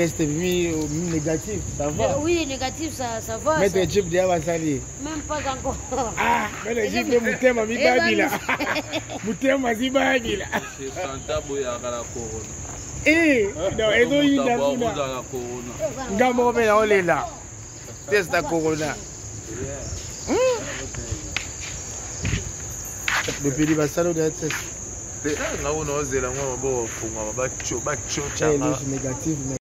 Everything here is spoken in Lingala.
test mis négatif, ça va Oui, négatif, ça, ça va. Mettre le chip déjà va salir. Même pas encore. Ah, mettre le chip, mutema mibagi là. Mutema zibagi là. C'est Santa Boyaka la Corona. Eh, non, ezoyinda kuna. Ngambo omela olela. Test ya Corona. bepeli basala oda test ngai una ozela ngo maboko bafungwa babacocanganégative